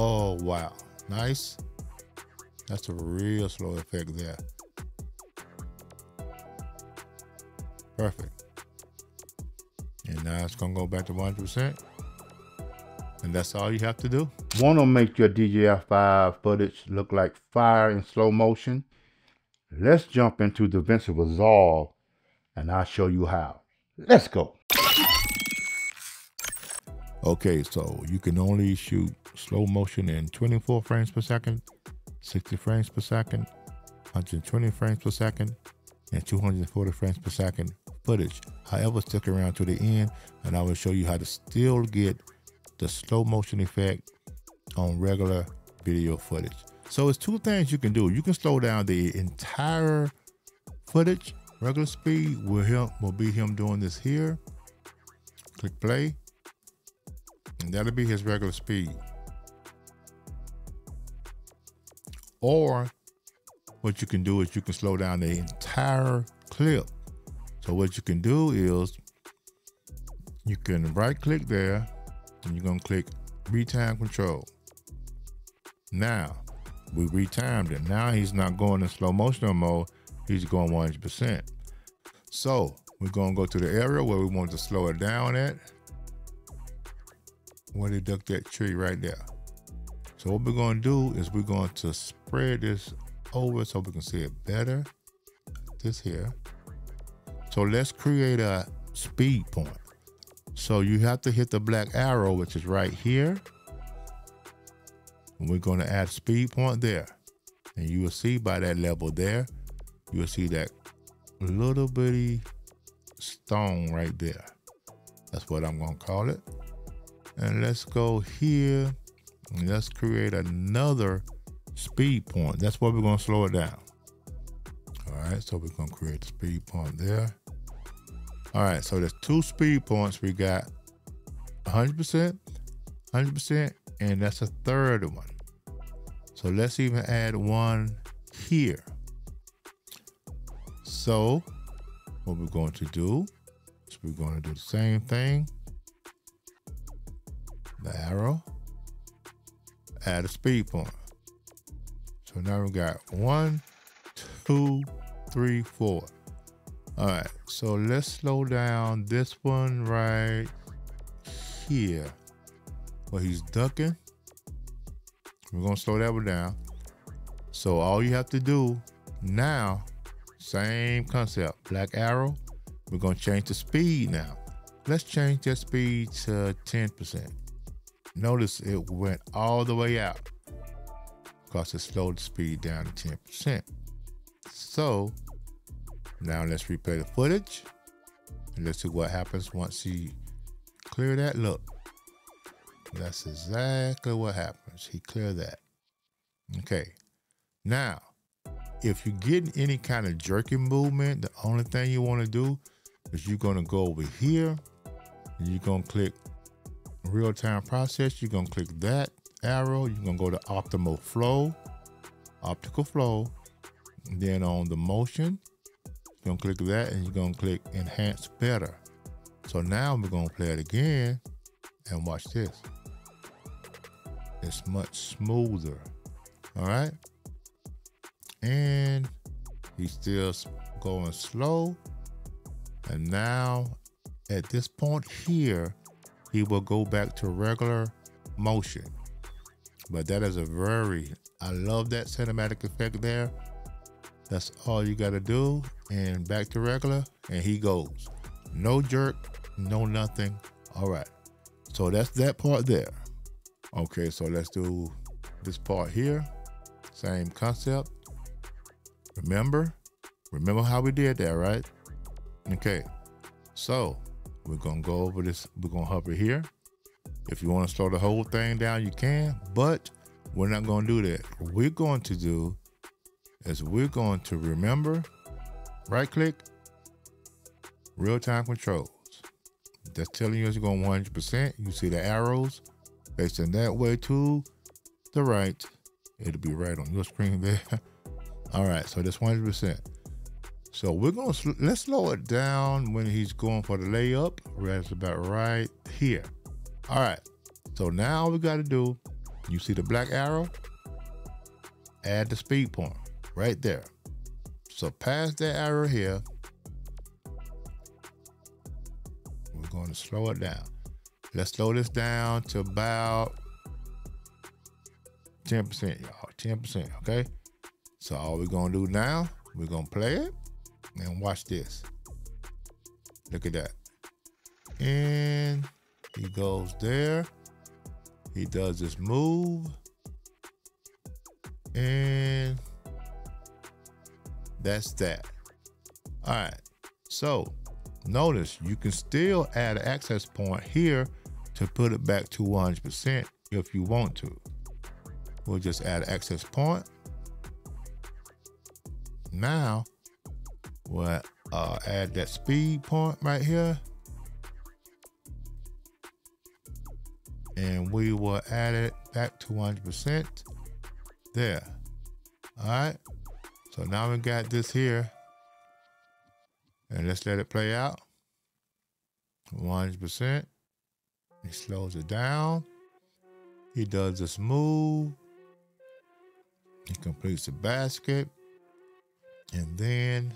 Oh, wow. Nice. That's a real slow effect there. Perfect. And now it's gonna go back to 100%. And that's all you have to do. Want to make your DJI-5 footage look like fire in slow motion? Let's jump into DaVinci Resolve and I'll show you how. Let's go. Okay, so you can only shoot slow motion in 24 frames per second, 60 frames per second, 120 frames per second, and 240 frames per second footage. However, stick around to the end and I will show you how to still get the slow motion effect on regular video footage. So it's two things you can do. You can slow down the entire footage. Regular speed will, him, will be him doing this here. Click play. That'll be his regular speed. Or what you can do is you can slow down the entire clip. So what you can do is you can right click there and you're gonna click retime control. Now, we retimed it. Now he's not going in slow motion mode, he's going 100%. So we're gonna go to the area where we want to slow it down at. Where they duck that tree right there. So what we're gonna do is we're going to spread this over so we can see it better. This here. So let's create a speed point. So you have to hit the black arrow, which is right here. And we're going to add speed point there. And you will see by that level there, you will see that little bitty stone right there. That's what I'm going to call it. And let's go here let's create another speed point. That's where we're going to slow it down. All right, so we're to create a speed point there. All right, so there's two speed points. We got 100%, 100%, and that's a third one. So let's even add one here. So what we're going to do is we're going to do the same thing. The arrow, add a speed point. So now we got one, two, three, four. All right, so let's slow down this one right here Well, he's ducking. We're gonna slow that one down. So all you have to do now, same concept, black arrow. We're gonna change the speed now. Let's change that speed to 10%. Notice it went all the way out because it slowed the speed down to 10%. So now let's replay the footage and let's see what happens once he clear that look. That's exactly what happens. He clear that. Okay. Now, if you're getting any kind of jerking movement, the only thing you want to do is you're going to go over here and you're going to click retime process. You're to click that arrow. You're to go to optimal flow, optical flow. Then on the motion, you're gonna click that and you're gonna click enhance better. So now we're gonna play it again and watch this. It's much smoother. All right. And he's still going slow. And now at this point here, he will go back to regular motion. But that is a very, I love that cinematic effect there. That's all you got to do. And back to regular, and he goes. No jerk, no nothing. All right. So that's that part there. Okay, so let's do this part here. Same concept. Remember? Remember how we did that, right? Okay. So we're gonna go over this. We're gonna hover here. If you want to slow the whole thing down, you can, but we're not gonna do that. What we're going to do is we're going to remember, right click, retime controls. That's telling you it's going 100%. You see the arrows facing that way to the right. It'll be right on your screen there. All right, so that's 100%. So we're gonna, let's slow it down when he's going for the layup. That's about right here. All right, so now we gotta do You see the black arrow? Add the speed point right there. So past that arrow here, we're going to slow it down. Let's slow this down to about 10%, y'all. 10%, okay? So all we're gonna do now, we're gonna play it and watch this. Look at that. And he goes there. He does this move. And that's that. All right. So notice you can still add an access point here to put it back to 100% if you want to. We'll just add access point. Now, we'll uh, add that speed point right here. And we will add it back to 100%. There. All right. So now we got this here. And let's let it play out. 100%. He slows it down. He does this move. He completes the basket. And then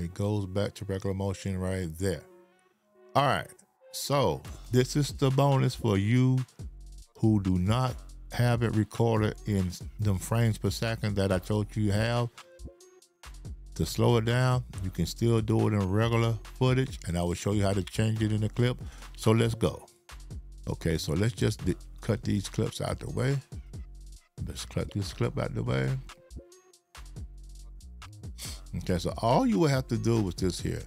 it goes back to regular motion right there. All right. So this is the bonus for you who do not have it recorded in them frames per second that I told you have. To slow it down, you can still do it in regular footage, and I will show you how to change it in the clip. So let's go. Okay, so let's just cut these clips out the way. Let's cut this clip out the way. Okay, so all you will have to do with this here,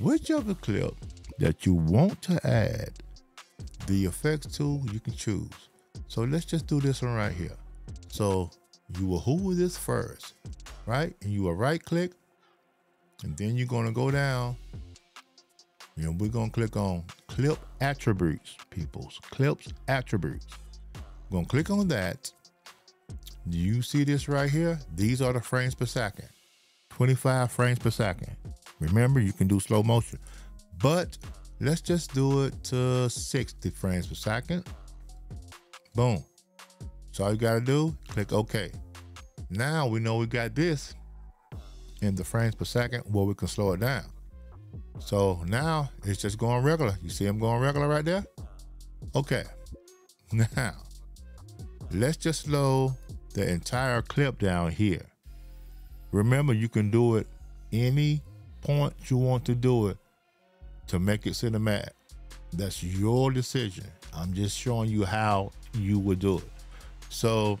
whichever clip that you want to add the effects to, you can choose. So let's just do this one right here. So you will hover this first, right? And you will right click, and then you're gonna go down, and we're gonna click on clip attributes, people's clips attributes. We're gonna click on that. You see this right here? These are the frames per second. 25 frames per second. Remember, you can do slow motion, but let's just do it to 60 frames per second. Boom. So all you gotta do, click OK. Now we know we got this in the frames per second where we can slow it down. So now it's just going regular. You see I'm going regular right there? Okay. Now, let's just slow the entire clip down here. Remember, you can do it any point you want to do it to make it cinematic. That's your decision. I'm just showing you how you would do it. So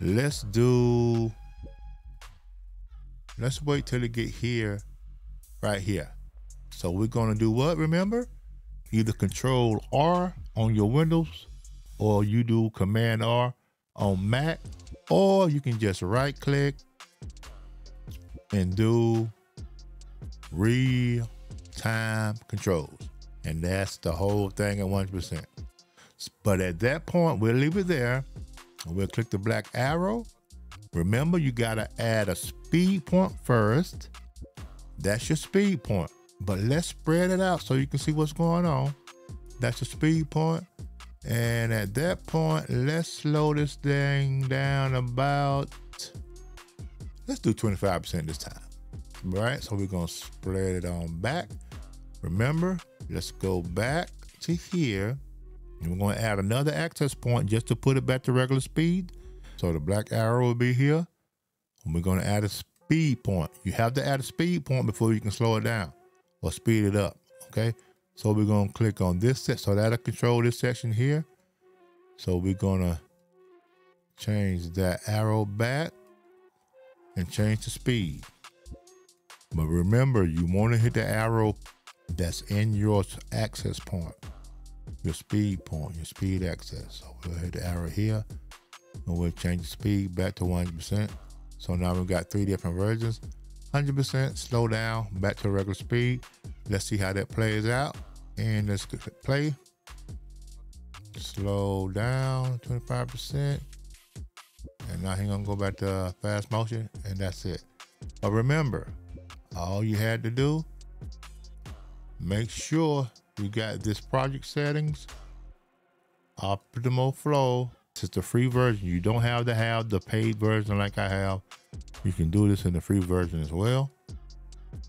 let's do, let's wait till it get here, right here. So we're gonna do what, remember? Either control R on your Windows or you do command R on Mac, or you can just right click and do real time controls. And that's the whole thing at 100%. But at that point, we'll leave it there. We'll click the black arrow. Remember, you got to add a speed point first. That's your speed point. But let's spread it out so you can see what's going on. That's your speed point. And at that point, let's slow this thing down about Let's do 25% this time. All right, so we're gonna spread it on back. Remember, let's go back to here. And we're gonna add another access point just to put it back to regular speed. So the black arrow will be here. And we're gonna add a speed point. You have to add a speed point before you can slow it down or speed it up, okay? So we're gonna click on this set, so that'll control this section here. So we're gonna change that arrow back and change the speed. But remember, you want to hit the arrow that's in your access point, your speed point, your speed access. So we'll hit the arrow here and we'll change the speed back to 100%. So now we've got three different versions. 100%, slow down, back to regular speed. Let's see how that plays out. And let's click play. Slow down, 25%. And now he's gonna go back to fast motion and that's it. But remember, all you had to do, make sure you got this project settings, optimal flow, This is the free version. You don't have to have the paid version like I have. You can do this in the free version as well.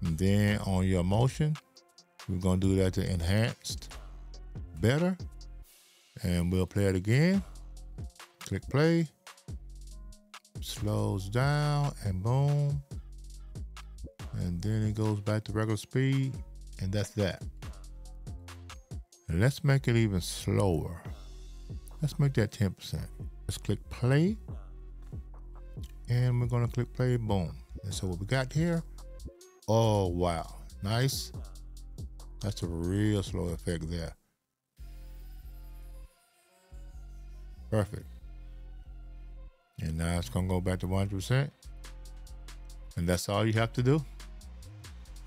And then on your motion, we're gonna do that to enhanced better. And we'll play it again. Click play. Slows down and boom. And then it goes back to regular speed. And that's that. Let's make it even slower. Let's make that 10%. Let's click play. And we're gonna click play, boom. And so what we got here, oh wow, nice. That's a real slow effect there. Perfect. Now it's gonna go back to 100%. And that's all you have to do.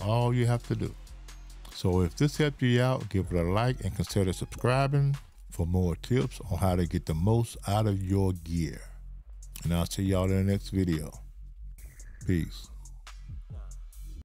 All you have to do. So if this helped you out, give it a like and consider subscribing for more tips on how to get the most out of your gear. And I'll see y'all in the next video. Peace.